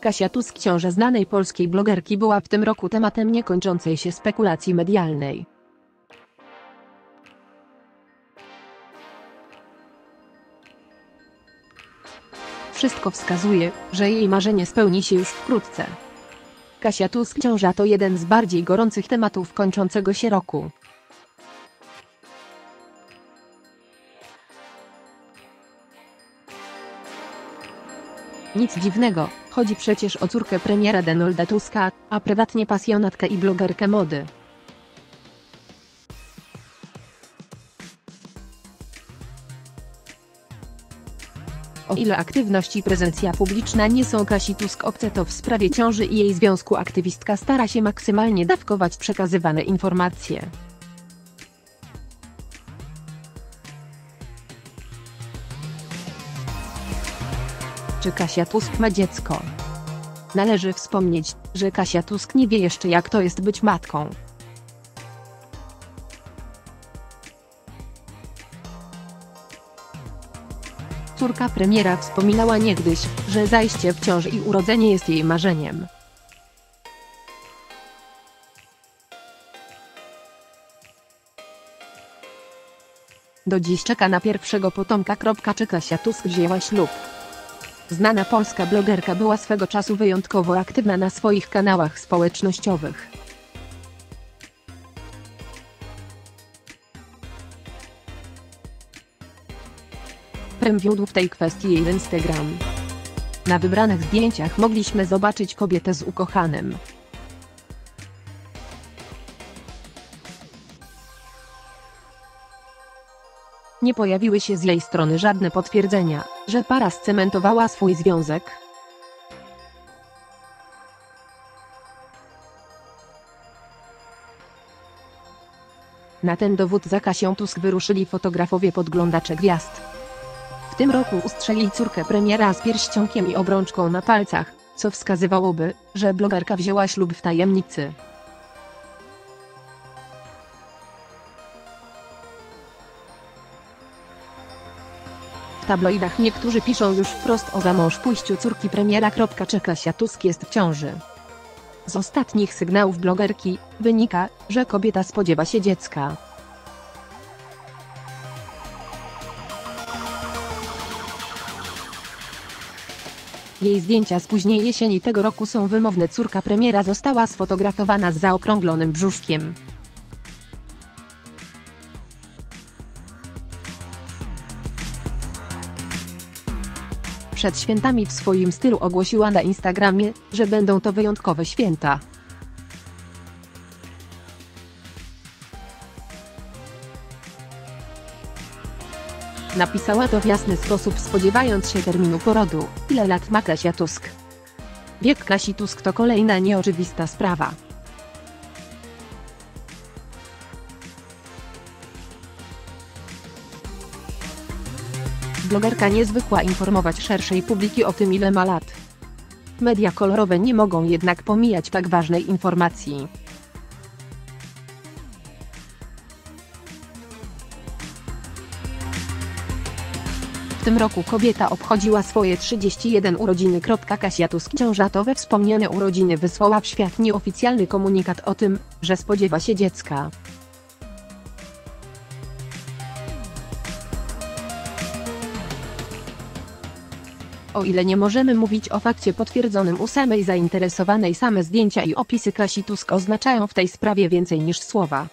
Kasia Tusk, ciąża znanej polskiej blogerki, była w tym roku tematem niekończącej się spekulacji medialnej. Wszystko wskazuje, że jej marzenie spełni się już wkrótce. Kasia Tusk ciąża to jeden z bardziej gorących tematów kończącego się roku. Nic dziwnego, chodzi przecież o córkę premiera Donalda Tuska, a prywatnie pasjonatkę i blogerkę mody. O ile aktywność i prezencja publiczna nie są Kasi Tusk obce to w sprawie ciąży i jej związku aktywistka stara się maksymalnie dawkować przekazywane informacje. Czy Kasia Tusk ma dziecko? Należy wspomnieć, że Kasia Tusk nie wie jeszcze jak to jest być matką. Córka premiera wspominała niegdyś, że zajście w ciąży i urodzenie jest jej marzeniem. Do dziś czeka na pierwszego potomka. Czy Kasia Tusk wzięła ślub? Znana polska blogerka była swego czasu wyjątkowo aktywna na swoich kanałach społecznościowych. Prem wiódł w tej kwestii jej Instagram. Na wybranych zdjęciach mogliśmy zobaczyć kobietę z ukochanym. Nie pojawiły się z jej strony żadne potwierdzenia, że para scementowała swój związek. Na ten dowód za Kasią Tusk wyruszyli fotografowie podglądacze gwiazd. W tym roku ustrzeli córkę premiera z pierścionkiem i obrączką na palcach, co wskazywałoby, że blogerka wzięła ślub w tajemnicy. Tabloidach niektórzy piszą już wprost o zamąż pójściu córki premiera. Czy Kasia Tusk jest w ciąży. Z ostatnich sygnałów blogerki, wynika, że kobieta spodziewa się dziecka. Jej zdjęcia z późnej jesieni tego roku są wymowne. Córka premiera została sfotografowana z zaokrąglonym brzuszkiem. Przed świętami w swoim stylu ogłosiła na Instagramie, że będą to wyjątkowe święta. Napisała to w jasny sposób spodziewając się terminu porodu. Ile lat ma Kasia Tusk? Wiek Kasi Tusk to kolejna nieoczywista sprawa. Blogerka niezwykła informować szerszej publiki o tym ile ma lat. Media kolorowe nie mogą jednak pomijać tak ważnej informacji. W tym roku kobieta obchodziła swoje 31 urodziny. Kasia Tusk ciążatowe wspomniane urodziny wysłała w świat nieoficjalny komunikat o tym, że spodziewa się dziecka. O ile nie możemy mówić o fakcie potwierdzonym u samej zainteresowanej same zdjęcia i opisy Kasi Tusk oznaczają w tej sprawie więcej niż słowa.